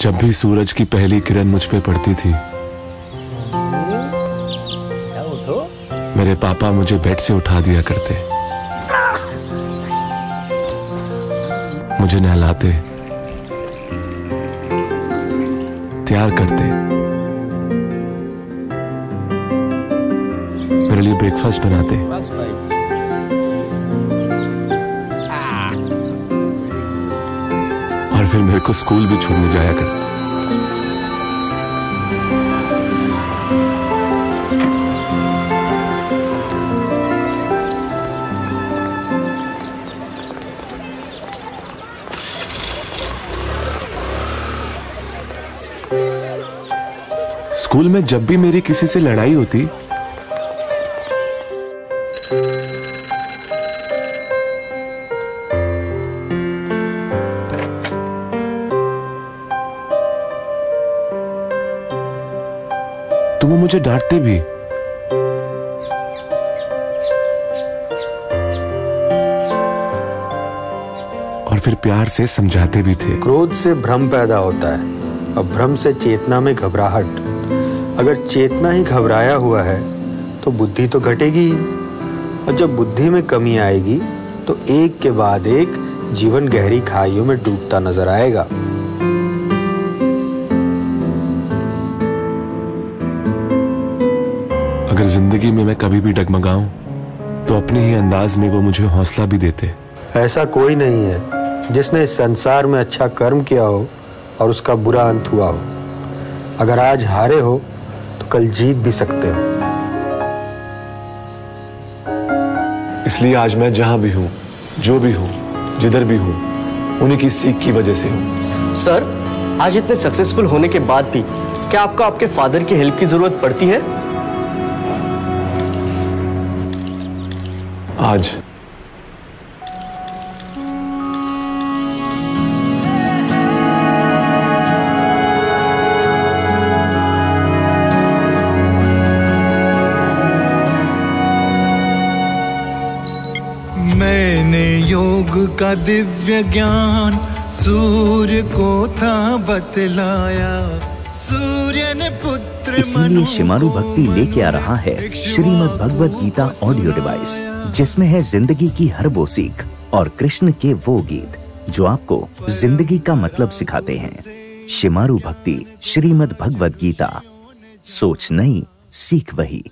जब भी सूरज की पहली किरण मुझ पे पड़ती थी, मेरे पापा मुझे बेड से उठा दिया करते। मुझे नहलाते, तैयार करते। मेरे लिए ब्रेकफास्ट बनाते। फिर मेरे को स्कूल भी छोड़ने जाया करते स्कूल में जब भी मेरी किसी से लड़ाई होती वो मुझे डांटते भी। और फिर प्यार से समझाते भी थे। क्रोध से भ्रम पैदा होता है, और भ्रम से चेतना में घबराहट। अगर चेतना ही घबराया हुआ है तो बुद्धि तो घटेगी और जब बुद्धि में कमी आएगी तो एक के बाद एक जीवन गहरी खाइयों में डूबता नज़र आएगा। अगर ज़िंदगी में मैं कभी भी डगमगाऊं तो अपने ही अंदाज में वो मुझे हौसला भी देते। ऐसा कोई नहीं है जिसने इस संसार में अच्छा कर्म किया हो और उसका बुरा अंत हुआ हो। अगर आज हारे हो तो कल जीत भी सकते हो। इसलिए आज मैं जहाँ भी हूँ जो भी हूँ जिधर भी हूँ उन्हीं की सीख की वजह से हूँ। सर आज इतने सक्सेसफुल होने के बाद भी क्या आपको आपके फादर की हेल्प की ज़रूरत पड़ती है? आज। मैंने योग का दिव्य ज्ञान सूर्य को था बतलाया। सूर्य ने पुत्र इसीलिए शिमारू भक्ति लेके आ रहा है श्रीमद भगवत गीता ऑडियो डिवाइस जिसमें है ज़िंदगी की हर वो सीख और कृष्ण के वो गीत, जो आपको ज़िंदगी का मतलब सिखाते हैं। शिमारू भक्ति श्रीमद भगवद गीता सोच नहीं, सीख वही।